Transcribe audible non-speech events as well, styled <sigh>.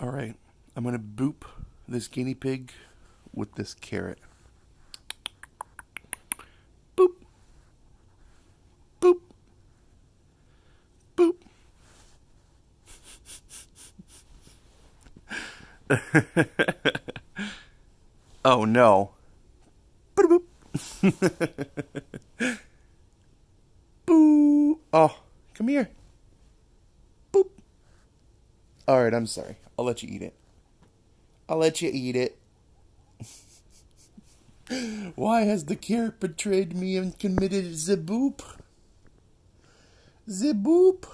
All right, I'm gonna boop this guinea pig with this carrot. Boop. Boop. Boop. <laughs> oh no. <laughs> Boop. Boo. Oh, come here. All right, I'm sorry. I'll let you eat it. I'll let you eat it. <laughs> Why has the carrot betrayed me and committed the boop? The boop?